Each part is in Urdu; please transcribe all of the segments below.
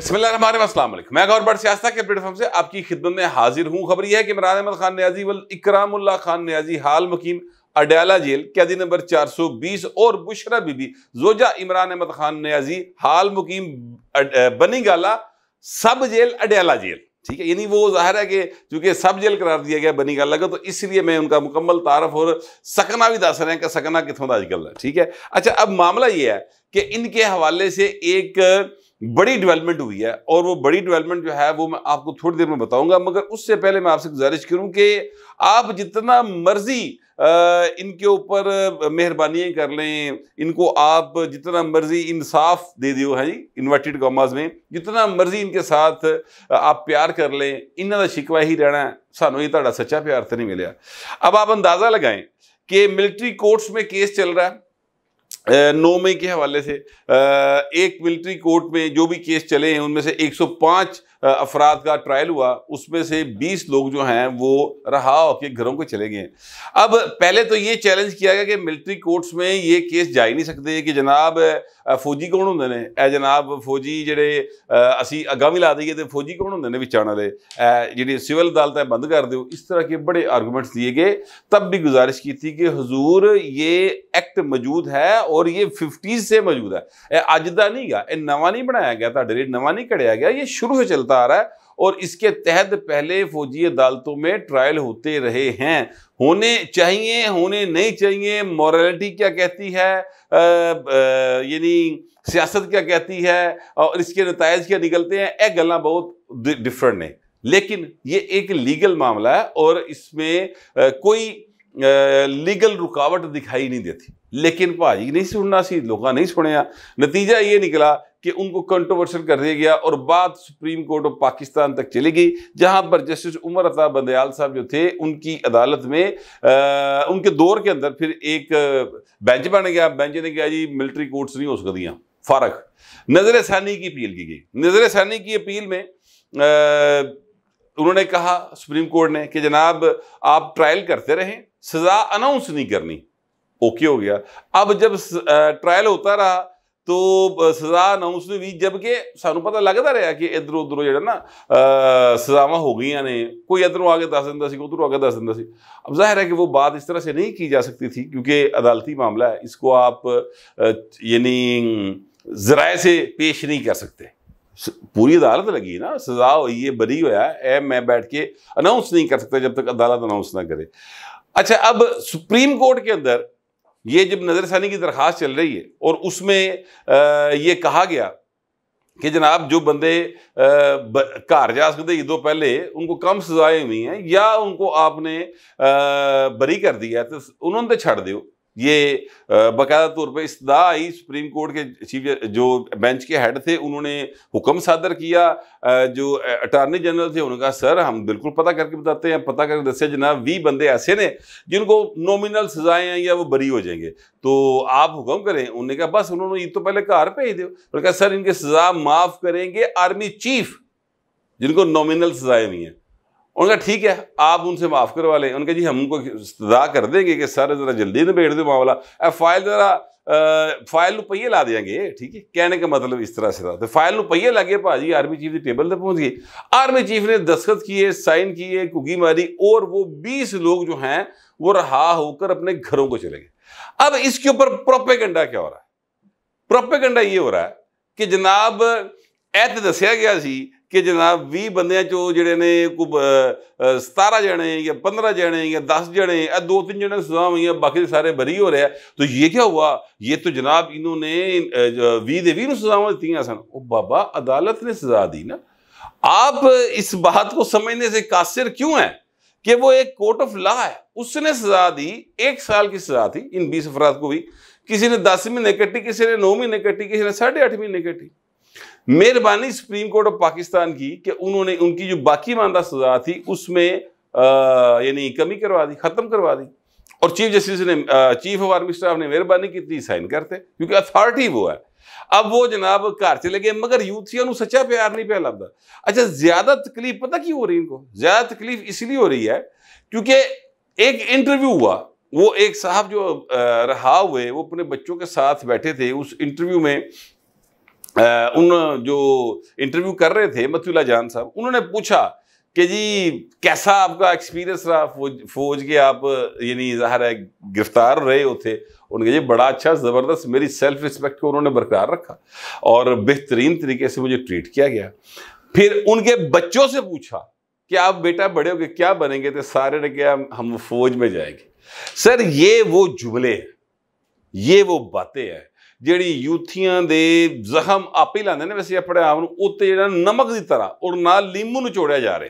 بسم اللہ الرحمن الرحیم، السلام علیکم۔ میں گور بڑھ سیاستہ کے پلیٹ فارم سے آپ کی خدمت میں حاضر ہوں۔ خبر یہ ہے کہ عمران احمد خان نیازی والاکرام اللہ خان نیازی، حال مقیم اڈیالہ جیل قیدی نمبر چار سو بیس اور بشرا بی بی، زوجہ عمران احمد خان نیازی، حال مقیم بنی گالا سب جیل، اڈیالہ جیل۔ ٹھیک ہے یعنی وہ ظاہر ہے کہ چونکہ سب جیل قرار دیا گیا بنی گالا کا، تو اس لیے میں ان کا مکمل تعارف اور سکنا بھی دس رہے ہیں کہ سکنا کتوں دا اج ہے۔ ٹھیک ہے۔ اچھا اب معاملہ یہ ہے کہ ان کے حوالے سے ایک بڑی ڈیولپمنٹ ہوئی ہے اور وہ بڑی ڈیولپمنٹ جو ہے وہ میں آپ کو تھوڑی دیر میں بتاؤں گا، مگر اس سے پہلے میں آپ سے گزارش کروں کہ آپ جتنا مرضی ان کے اوپر مہربانیاں کر لیں، ان کو آپ جتنا مرضی انصاف دے دیو ہے جی انورٹیڈ کاماز میں، جتنا مرضی ان کے ساتھ آپ پیار کر لیں انہوں کا شکوہ ہی رہنا ہے، سانو یہ تھوڑا سچا پیار تو نہیں ملیا۔ اب آپ اندازہ لگائیں کہ ملٹری کورٹس میں کیس چل رہا ہے۔ نو مئی کے حوالے سے ایک ملٹری کورٹ میں جو بھی کیس چلے ہیں، ان میں سے ایک سو پانچ افراد کا ٹرائل ہوا، اس میں سے بیس لوگ جو ہیں وہ رہا ہو کے گھروں کو چلے گئے۔ اب پہلے تو یہ چیلنج کیا گیا کہ ملٹری کورٹس میں یہ کیس جا ہی نہیں سکتے کہ جناب فوجی کون ہوں نے؟ اے جناب، فوجی جڑے اسی اگاں ملا دئیے تے فوجی کون ہوں نے بچان والے؟ جڑی سول عدالتیں بند کر دیو۔ اس طرح کے بڑے آرگومنٹس دیے گئے۔ تب بھی گزارش کی تھی کہ حضور، یہ ایکٹ موجود ہے اور یہ ففٹیز سے موجود ہے۔ اے اجدہ نہیں گا اے، نواں نہیں بنایا گیا تھا ڈیریٹ نواں نہیں کڑیا گیا، یہ شروع سے چلتا چلتا آ رہا ہے اور اس کے تحت پہلے فوجی عدالتوں میں ٹرائل ہوتے رہے ہیں۔ ہونے چاہیے، ہونے نہیں چاہیے مورلٹی کیا کہتی ہے؟ یعنی سیاست کیا کہتی ہے؟ اور اس کے نتائج کیا نکلتے ہیں؟ ایک گلنا بہت ڈفرنٹ ہیں لیکن یہ ایک لیگل معاملہ ہے اور اس میں کوئی لیگل رکاوٹ دکھائی نہیں دیتی۔ لیکن بھاجی نہیں سننا سی، لوگاں نہیں سنیا۔ نتیجہ یہ نکلا کہ ان کو کنٹروورشل کر دیا گیا اور بات سپریم کورٹ آف پاکستان تک چلی گئی، جہاں پر جسٹس عمر عطا بندیال صاحب جو تھے، ان کی عدالت میں ان کے دور کے اندر پھر ایک بینچ بن گیا بینچ نے کہا جی ملٹری کورٹس نہیں ہو سکتیاں فارغ۔ نظر ثانی کی اپیل کی گئی۔ نظر ثانی کی اپیل میں انہوں نے کہا سپریم کورٹ نے، کہ جناب، آپ ٹرائل کرتے رہیں، سزا اناؤنس نہیں کرنی۔ اوکے ہو گیا۔ اب جب ٹرائل ہوتا رہا تو سزا اناؤنس نہیں ہوئی جبکہ سانو پتہ لگتا رہا کہ ادھر ادھر جڑا نا سزاواں ہو گئی نے کوئی ادھروں آگے دس دیندا سی ادھروں آگے دس دیندا سی اب ظاہر ہے کہ وہ بات اس طرح سے نہیں کی جا سکتی تھی کیونکہ عدالتی معاملہ ہے اس کو آپ یعنی ذرائع سے پیش نہیں کر سکتے پوری عدالت لگی نا سزا ہوئی ہے بری ہوا ہے اے میں بیٹھ کے اناؤنس نہیں کر سکتا جب تک عدالت اناؤنس نہ کرے اچھا اب سپریم کورٹ کے اندر یہ جب نظر ثانی کی درخواست چل رہی ہے اور اس میں یہ کہا گیا کہ جناب جو بندے کار جا سکتے دو پہلے ان کو کم سزائیں ہوئی ہیں یا ان کو آپ نے بری کر دیا تو انہوں نے چھڑ دیو۔ یہ باقاعدہ طور پہ استدا آئی سپریم کورٹ کے چیف جو بینچ کے ہیڈ تھے، انہوں نے حکم صادر کیا جو اٹارنی جنرل تھے، انہوں نے کہا، سر، ہم بالکل پتہ کر کے بتاتے ہیں، پتہ کر کے دسے جناب، وی بندے ایسے نے جن کو نومینل سزائیں ہیں یا وہ بری ہو جائیں گے۔ تو آپ حکم کریں۔ انہوں نے کہا، بس انہوں نے یہ تو پہلے کار پہ ہی دے انہوں نے کہا، سر، ان کے سزا معاف کریں گے آرمی چیف جن کو نومینل سزائیں ہوئی ہیں۔ ان کا ٹھیک ہے، آپ ان سے معاف کروا لیں۔ ان کا جی ہم کو استدا کر دیں گے کہ سر ذرا جلدی نہ بیٹھ دو معاملہ۔ اے، فائل ذرا فائل نو پہیے لا دیں گے ٹھیک ہے۔ کہنے کا مطلب اس طرح سے تھا۔ فائل نو پہیے لگے پا جی آرمی چیف کی ٹیبل پہ پہنچ گئی۔ آرمی چیف نے دستخط کیے، سائن کیے کگی ماری، اور وہ بیس لوگ جو ہیں، وہ رہا ہو کر اپنے گھروں کو چلے گئے۔ اب اس کے اوپر پروپیگنڈا کیا ہو رہا ہے؟ پروپیگنڈا یہ ہو رہا ہے کہ جناب ایت دسیا گیا سی کہ جناب بھی بندے جو جڑے نے ستارہ جنے یا پندرہ جنے یا دس جنے دو تین جنے سزا ہوئی ہیں، باقی سارے بری ہو رہے ہیں۔ تو یہ کیا ہوا؟ یہ تو جناب انہوں نے وی دے وی نو سزا دیتی ہیں بابا، عدالت نے سزا دی نا۔ آپ اس بات کو سمجھنے سے قاصر کیوں ہیں؟ کہ وہ ایک کورٹ آف لا ہے۔ اس نے سزا دی، ایک سال کی سزا تھی۔ ان بیس افراد کو بھی۔ کسی نے دس مہینے کٹی، کسی نے نو مہینے کٹی، کسی نے ساڑھے آٹھ مہینے کٹی۔ مہربانی سپریم کورٹ آف پاکستان کی کہ انہوں نے ان کی جو باقی ماندہ سزا تھی، اس میں یعنی کمی کروا دی، ختم کروا دی۔ اور چیف جسٹس نے چیف آف آرمی اسٹاف نے مہربانی کی تھی، سائن کرتے، کیونکہ اتھارٹی وہ ہے۔ اب وہ جناب کار چلے گئے، مگر یوتھیا نو سچا پیار نہیں پہ لگتا اچھا زیادہ تکلیف پتہ کیوں ہو رہی ان کو؟ زیادہ تکلیف اس لیے ہو رہی ہے کیونکہ ایک انٹرویو ہوا۔ وہ ایک صاحب جو رہا ہوئے، وہ اپنے بچوں کے ساتھ بیٹھے تھے، اس انٹرویو میں ان جو انٹرویو کر رہے تھے متی اللہ جان صاحب انہوں نے پوچھا کہ جی کیسا آپ کا ایکسپیرینس رہا فوج فوج کے آپ یعنی ظاہر ہے گرفتار رہے ہوتے ان کے جی بڑا اچھا زبردست میری سیلف رسپیکٹ کو انہوں نے برقرار رکھا اور بہترین طریقے سے مجھے ٹریٹ کیا گیا پھر ان کے بچوں سے پوچھا کہ آپ بیٹا بڑے ہو گئے کیا بنیں گے تو سارے نے کہا ہم فوج میں جائیں گے سر یہ وہ جملے ہیں یہ وہ باتیں ہیں جیڑی یوتھیاں دے زخم آپ ہی لاندے نے ویسے اپنے آپ اتنے جڑا نمک دی طرح اور نہ لیمو نچوڑیا جا رہے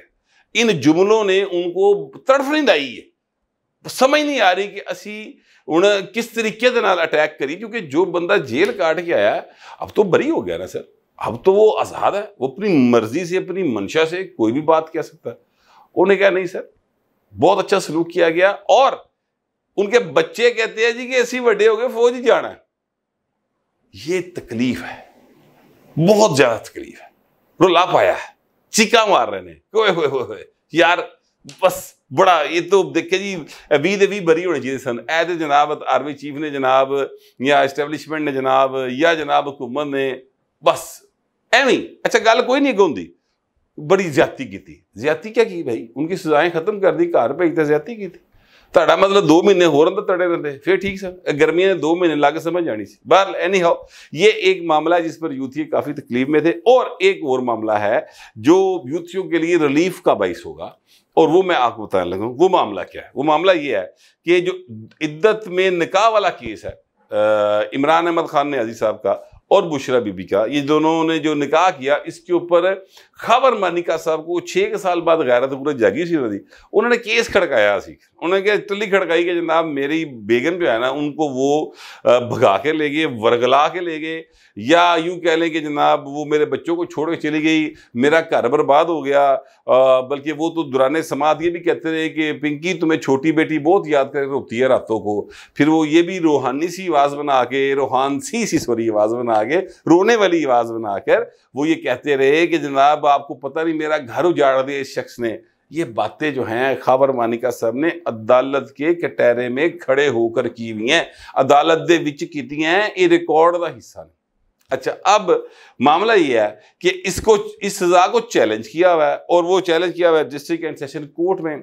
ان جملوں نے ان کو تڑف نہیں دائی ہے سمجھ نہیں آ رہی کہ اسی انہیں کس طریقے دے نال اٹیک کری کیونکہ جو بندہ جیل کاٹ کے آیا ہے اب تو بری ہو گیا نا سر اب تو وہ آزاد ہے وہ اپنی مرضی سے اپنی منشا سے کوئی بھی بات کہہ سکتا ہے انہیں کہا نہیں سر بہت اچھا سلوک کیا گیا اور ان کے بچے کہتے ہیں جی کہ ایسی وڈے ہو گئے فوج ہی جانا ہے یہ تکلیف ہے۔ بہت زیادہ تکلیف ہے۔ رلا پایا ہے۔ چیکا مار رہے ہیں۔ یار، بس بڑا یہ تو دیکھے جی ابھی دے بھی بری ہونے چاہیے سن۔ اے دے جناب، آرمی چیف نے جناب، یا اسٹیبلشمنٹ نے جناب، یا جناب حکومت نے، بس ایویں۔ اچھا گل کوئی نہیں گوندی۔ بڑی زیادتی کی تھی۔ زیادتی کیا کی بھائی؟ ان کی سزائیں ختم کر دی گھر پہ زیادتی کی تھی۔ تڑا مطلب دو مہینے ہو رہا تڑے رہتے پھر ٹھیک سر گرمیاں نے دو مہینے لا کے سمجھ جانی سی بہر اینی ہاؤ یہ ایک معاملہ ہے جس پر یوتھی کافی تکلیف میں تھے اور ایک اور معاملہ ہے جو یوتھیوں کے لیے ریلیف کا باعث ہوگا اور وہ میں آپ کو بتانے لگوں وہ معاملہ کیا ہے وہ معاملہ یہ ہے کہ جو عدت میں نکاح والا کیس ہے عمران احمد خان نے عزیز صاحب کا اور بشرا بی بی کا یہ دونوں نے جو نکاح کیا اس کے اوپر خبر مانیکا صاحب کو چھ سال بعد غیرت پورے جاگی سی دی انہوں نے کیس کھڑکایا سی انہوں نے کہا ٹلی کھڑکائی کہ جناب میری بیگن جو ہے نا ان کو وہ بھگا کے لے گئے ورگلا کے لے گئے یا یوں کہہ لیں کہ جناب وہ میرے بچوں کو چھوڑ کے چلی گئی میرا گھر برباد ہو گیا بلکہ وہ تو دوران سماعت یہ بھی کہتے رہے کہ پنکی تمہیں چھوٹی بیٹی بہت یاد کر روتی ہے راتوں کو پھر وہ یہ بھی روحانی سی آواز بنا کے روحان سی سی سوری آواز بنا کے رونے والی آواز بنا کر وہ یہ کہتے رہے کہ جناب آپ کو پتہ نہیں، میرا گھر اجاڑ دیا اس شخص نے۔ یہ باتیں جو ہیں، خاور مانکا صاحب نے عدالت کے کٹہرے میں کھڑے ہو کر کی ہوئی ہیں۔ عدالت دے وچ کیتی ہیں، یہ ریکارڈ دا حصہ نہیں۔ اچھا اب معاملہ یہ ہے کہ اس کو، اس سزا کو چیلنج کیا ہوا ہے اور وہ چیلنج کیا ہوا ہے۔ ڈسٹرکٹ اینڈ سیشن کورٹ میں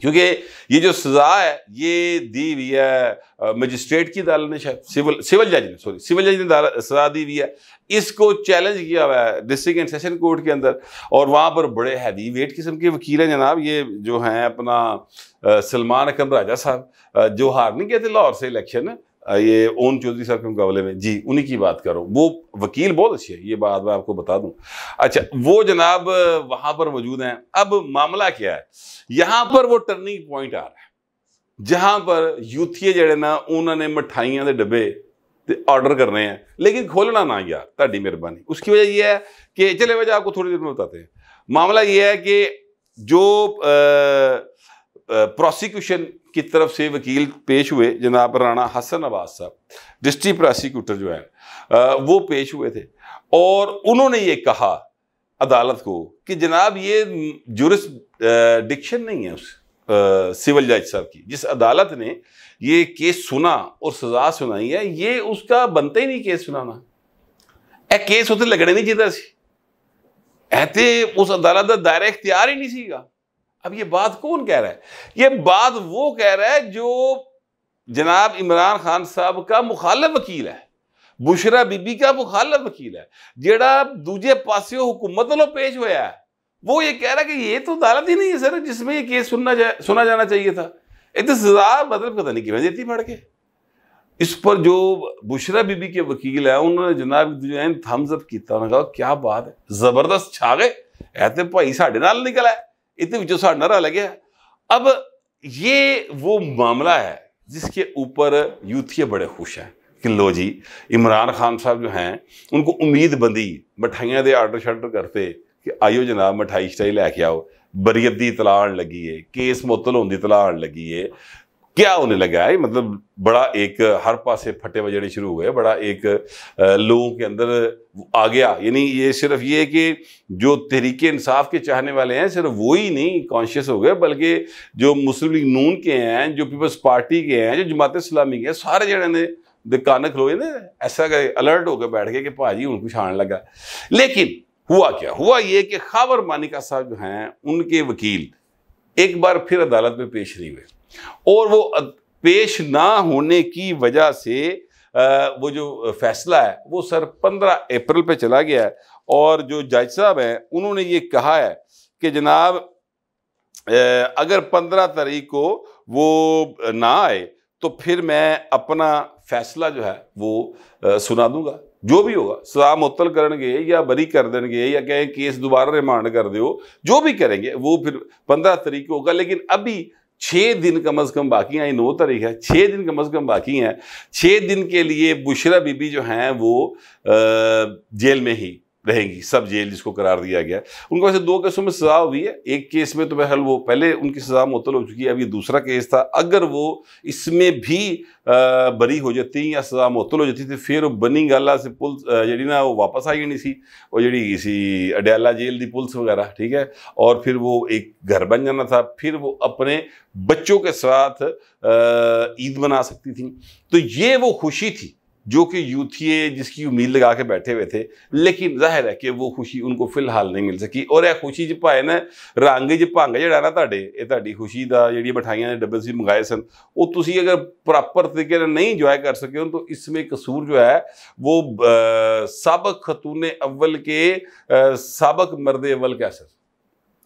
کیونکہ یہ جو سزا ہے، یہ دی ہوئی ہے مجسٹریٹ کی عدالت نے شاید سول سول جج نے، سوری، سول جج نے سزا دی ہوئی ہے۔ اس کو چیلنج کیا ہوا ہے ڈسٹرکٹ اینڈ سیشن کورٹ کے اندر، اور وہاں پر بڑے ہیوی ویٹ قسم کے وکیل ہیں جناب۔ یہ جو ہیں اپنا سلمان اکم راجہ صاحب جو ہار نہیں کہتے، لاہور سے الیکشن یہ اون چودھری صاحب کے مقابلے میں۔ جی انہی کی بات کرو وہ وکیل بہت اچھی ہے یہ بات میں آپ کو بتا دوں۔ اچھا وہ جناب وہاں پر موجود ہیں۔ اب معاملہ کیا ہے؟ یہاں پر وہ ٹرننگ پوائنٹ آ رہا ہے۔ جہاں پر یوتھیے جڑے نا، انہوں نے مٹھائیاں دے ڈبے آرڈر کر رہے ہیں۔ لیکن کھولنا نہ یار تاڑی مہربانی۔ اس کی وجہ یہ ہے کہ، چلے وجہ آپ کو تھوڑی دیر میں بتاتے ہیں۔ معاملہ یہ ہے کہ جو پروسیکیوشن کی طرف سے وکیل پیش ہوئے جناب رانا حسن عباس صاحب ڈسٹری پروسیکیوٹر جو ہے وہ پیش ہوئے تھے اور انہوں نے یہ کہا عدالت کو کہ جناب یہ جورس ڈکشن نہیں ہے اس سول جج صاحب کی جس عدالت نے یہ کیس سنا اور سزا سنائی ہے یہ اس کا بنتا ہی نہیں کیس سنانا اے کیس ہوتے لگنے نہیں چاہتا سی ایتے اس عدالت کا دائرہ اختیار ہی نہیں سی گا اب یہ بات کون کہہ رہا ہے؟ یہ بات وہ کہہ رہا ہے جو جناب عمران خان صاحب کا مخالف وکیل ہے۔ بشرا بی بی کا مخالف وکیل ہے۔ جڑا دوجے پاسیوں حکومت لو پیش ہویا ہے۔ وہ یہ کہہ رہا ہے کہ یہ تو عدالت ہی نہیں ہے سر، جس میں یہ کیس سننا جائے سنا جانا چاہیے تھا۔ اتنا سزا مطلب پتہ نہیں کیوں دیتی پڑھ کے۔ اس پر جو بشرا بی بی کے وکیل ہے انہوں نے جناب تھمز اپ انہوں نے کہا، کیا بات ہے؟ زبردست چھا گئے ایتے بھائی ساڑھے نال نکل ہے۔ اتنے جو سا رہا لگے۔ اب یہ وہ معاملہ ہے جس کے اوپر یوتھیے بڑے خوش ہیں۔ کہ لو جی عمران خان صاحب جو ہیں، ان کو امید بندی، مٹھائیاں دے آرڈر شارڈر کرتے کہ آئیو جناب مٹھائی شٹائی لے کے آؤ۔ بریت دی اطلاع لگی ہے، کیس متل ہونے دی اطلاع لگی ہے۔ کیا ہونے لگا ہے؟ مطلب بڑا ایک ہر پاسے پھٹے بجڑے شروع ہوئے، بڑا ایک لوگوں کے اندر آ گیا یعنی یہ صرف یہ کہ جو تحریک انصاف کے چاہنے والے ہیں، صرف وہی نہیں کانشیس ہو گئے، بلکہ جو مسلم لیگ نون کے ہیں، جو پیپلز پارٹی کے ہیں، جو جماعت اسلامی کے ہیں، سارے جڑے نے کان کھلوئے نا ایسا الرٹ ہو کے بیٹھ گئے کہ پاجی ان کو چھان لگا۔ لیکن ہوا کیا؟ ہوا یہ کہ خاور مانکا صاحب جو ہیں، ان کے وکیل ایک بار پھر عدالت میں پیش نہیں ہوئے۔ اور وہ پیش نہ ہونے کی وجہ سے وہ جو فیصلہ ہے، وہ سر پندرہ اپریل پہ چلا گیا ہے۔ اور جو جج صاحب ہیں، انہوں نے یہ کہا ہے کہ جناب اگر پندرہ تاریخ کو وہ نہ آئے، تو پھر میں اپنا فیصلہ جو ہے، وہ سنا دوں گا۔ جو بھی ہوگا، سزا معطل کریں گے یا بری کر دیں گے یا کہیں کیس دوبارہ ریمانڈ کر دیو، جو بھی کریں گے، وہ پھر پندرہ تاریخ کو ہوگا۔ لیکن ابھی چھ دن کم از کم باقی ہیں، یہ نو تاریخ ہے، چھ دن کم از کم باقی ہیں۔ چھ دن کے لیے بشرا بی بی جو ہیں وہ جیل میں ہی۔ رہیں گی، سب جیل جس کو قرار دیا گیا ان کو ویسے دو کیسوں میں سزا ہوئی ہے۔ ایک کیس میں تو بہرحال وہ پہلے ان کی سزا معطل ہو چکی ہے، اب یہ دوسرا کیس تھا۔ اگر وہ اس میں بھی بری ہو جاتی یا سزا معطل ہو جاتی تھی پھر وہ بنی گالا سے پولیس جڑی نا وہ واپس آئی نہیں سی، وہ جڑی سی اڈیالہ جیل دی پولیس وغیرہ، ٹھیک ہے۔ اور پھر وہ ایک گھر بن جانا تھا۔ پھر وہ اپنے بچوں کے ساتھ عید بنا سکتی تھیں۔ تو یہ وہ خوشی تھی۔ جو کہ یوتھیے جس کی امید لگا کے بیٹھے ہوئے تھے، لیکن ظاہر ہے کہ وہ خوشی ان کو فی الحال نہیں مل سکی۔ اور یہ خوشی جی پائے نا، رنگ جی پنگ جڑا نا تاڈے یہ خوشی دا جڑی مٹھائیاں نے ڈبل سی منگائے سن۔ وہ تسی اگر پراپر طریقے سے نہیں انجوائے کر سکے ہو، تو اس میں قصور جو ہے، وہ سابق خاتون اول کے سابق مرد اول کا اثر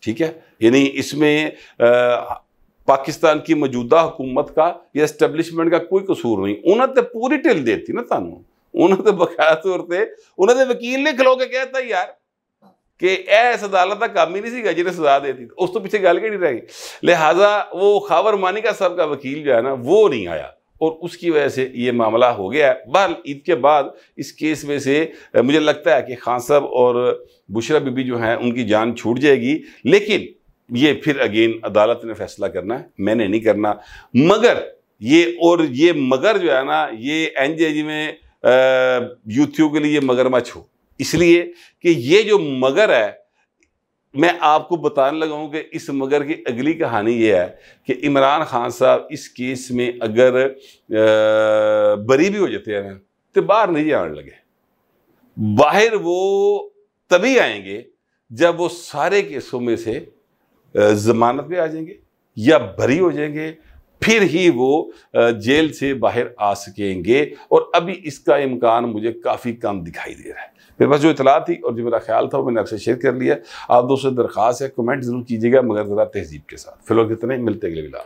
ٹھیک ہے؟ یعنی اس میں پاکستان کی موجودہ حکومت کا یا اسٹیبلشمنٹ کا کوئی قصور نہیں۔ انہوں نے پوری ٹل دیتی نا تانوں۔ انہوں نے بقایا طور پہ انہوں نے وکیل نے کھلو کے کہتا یار کہ ایس عدالت کا کام ہی نہیں سی گا جنہیں سزا دیتی اس تو پیچھے گل کے نہیں رہ گئی؟ لہٰذا وہ خاور مانکا صاحب کا وکیل جو ہے نا وہ نہیں آیا۔ اور اس کی وجہ سے یہ معاملہ ہو گیا ہے۔ بہرحال عید کے بعد اس کیس میں سے مجھے لگتا ہے کہ خان صاحب اور بشرا بی بی جو ہیں ان کی جان چھوٹ جائے گی۔ لیکن یہ پھر اگین عدالت نے فیصلہ کرنا ہے، میں نے نہیں کرنا۔ مگر یہ اور یہ مگر جو ہے نا، یہ این جے جی میں یوتھیوں کے لیے مگر مچ ہو۔ اس لیے کہ یہ جو مگر ہے، میں آپ کو بتانے لگا ہوں کہ اس مگر کی اگلی کہانی یہ ہے کہ عمران خان صاحب اس کیس میں اگر بری بھی ہو جاتے ہیں تو باہر نہیں جان لگے۔ باہر وہ تبھی آئیں گے جب وہ سارے کیسوں میں سے ضمانت پہ آ جائیں گے یا بری ہو جائیں گے، پھر ہی وہ جیل سے باہر آ سکیں گے۔ اور ابھی اس کا امکان مجھے کافی کم دکھائی دے رہا ہے۔ میرے پاس جو اطلاع تھی اور جو میرا خیال تھا، وہ میں نے آپ سے شیئر کر لیا۔ آپ دوستوں درخواست ہے، کمنٹ ضرور کیجیے گا، مگر ذرا تہذیب کے ساتھ۔ فی الحال کتنے ملتے اگلے بلا